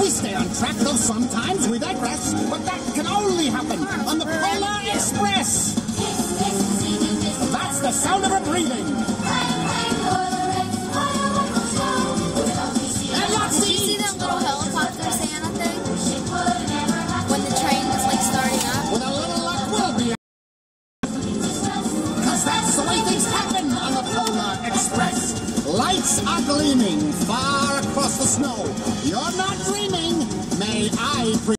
We stay on track, though sometimes we digress. But that can only happen on the Polar Express. That's the sound of her breathing. Did you see that little helicopter Santa thing? When the train was like starting up? With a little luck, we'll be. That's the way things happen on the Polar Express. Lights are gleaming far across the snow. You're not dreaming. I.